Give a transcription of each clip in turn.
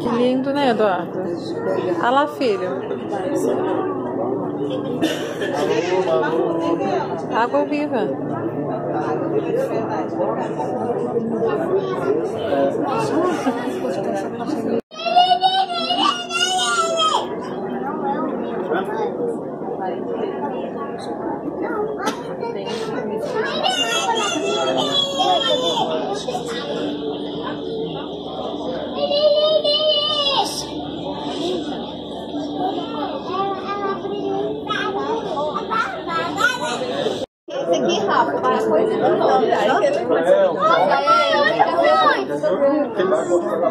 Que lindo, né, Eduardo? Olha lá, filho. Água viva. Esse aqui, Rafa, vai coisa de novo.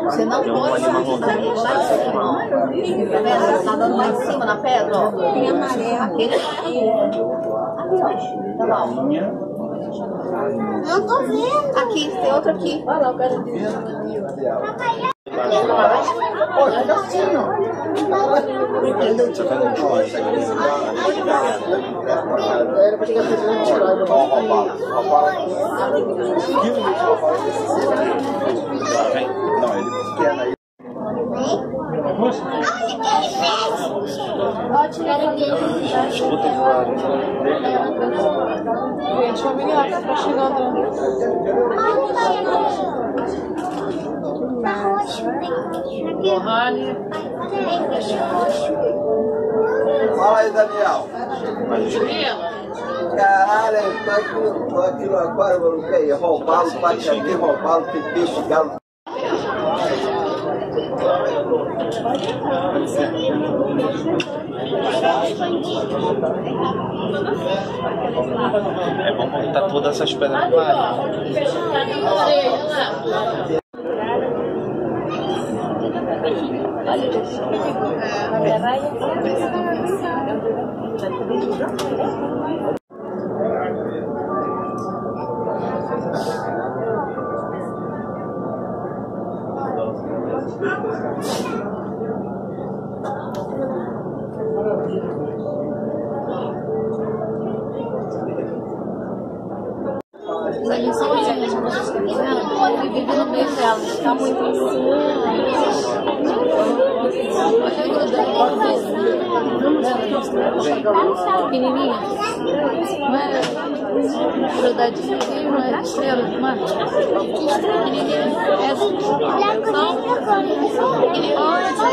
Você não pode fazer lá em cima. Tá vendo? Tá dando lá em cima na pedra, ó. Tem amarelo. Aquele aqui. Aqui, ó. Tá ó. Não tô vendo. Aqui, tem outro aqui. Olha lá, eu quero ver. Não, ele quer aí. Gente, uma menina que tá chegando. Lohane. Fala aí, Daniel. Caralho, tô aqui, tô aqui no aquário, que aí? Roubá-lo, bate aqui, roubá-lo, tem peixe, galo. É bom montar todas essas pedras no mar. Ele vive no meio dela. Tá muito Pequenininha. Não é grudadinha aqui, não é estrela mar. Pequenininha. Essa. Não. Olha,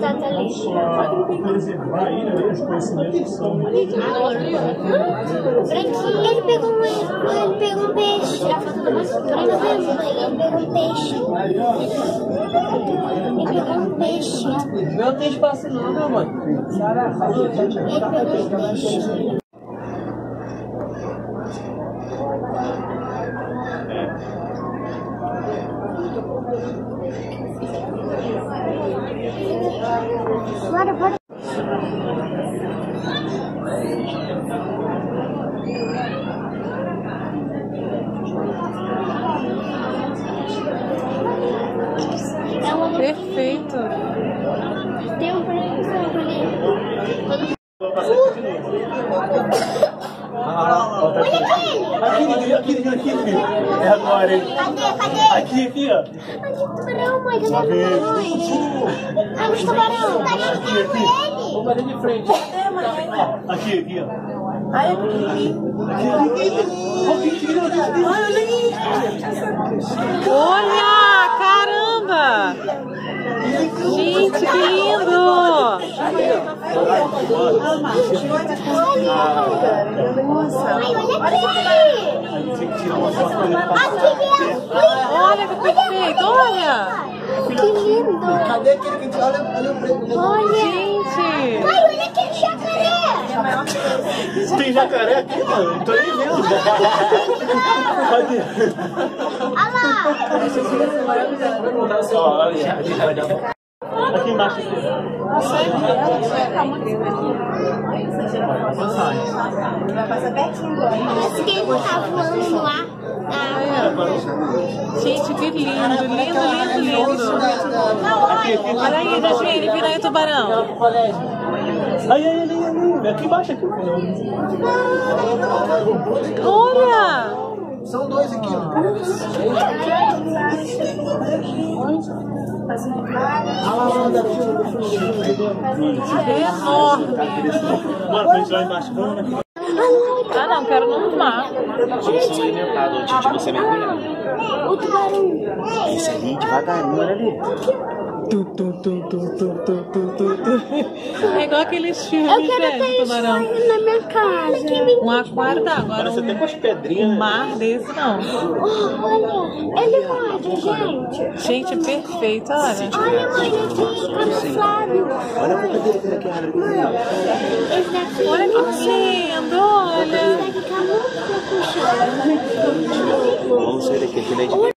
Tá lixo. Ele pegou um, ele pegou um peixe. Ele pegou um peixe. Ele pegou um peixe. Não tem espaço não, meu mãe. Ele pegou um peixe. Bora, bora. É uma Perfeito. Tem um branco ali. Aqui, aqui, aqui, aqui, filho. É agora, hein? Aqui, aqui, ó. Tubarão, mãe? Cadê tubarão? Ah, os tubarão. Aqui, aqui. Vamos ali de frente. Aqui, aqui, ó. Pequenininho. Aqui, aqui, aqui. Ó, que tira, que tira. Ai, olha aí. Olha! Caramba! Gente, que lindo! Ai, olha aqui. Tem que tirar uma foto pra ele passar. Olha que perfeito! Olha! Que lindo. Cadê aquele que olha, olha o preto? Olha. Gente! Ai, olha aquele jacaré. Tem jacaré aqui, mano. Não tô nem vendo. Cadê? Olha lá. Olha ali. Aqui embaixo. Aqui. Parece que ele tá voando no ar. Gente, que lindo, lindo, lindo, lindo. Olha aí, Jasmine, vira aí o tubarão. Aí, aí, aí, aí, aqui embaixo, aqui. Olha! São dois aqui, ó mensagens, fazendo várias. É enorme. Mano, pra gente vai embaixo, vamos. Ah, não, quero não tomar. Solução alimentada, onde você mergulha. O tubarão. Esse aí, devagarinho, olha ali. Tum, tum, tum, tum, tum, tum, tum, tum, É igual aqueles filmes Eu quero ter isso na minha casa. Um aquário tá agora. Parece um, até com as pedrinhas. Um mar desse não. Olha, ele morde, gente. Gente, é perfeito, olha. Olha, mãe, aqui, camuflado. Olha a cadeira que abre. Olha que lindo, olha. Esse daqui é muito puxa. Vamos ver aqui, aqui, né?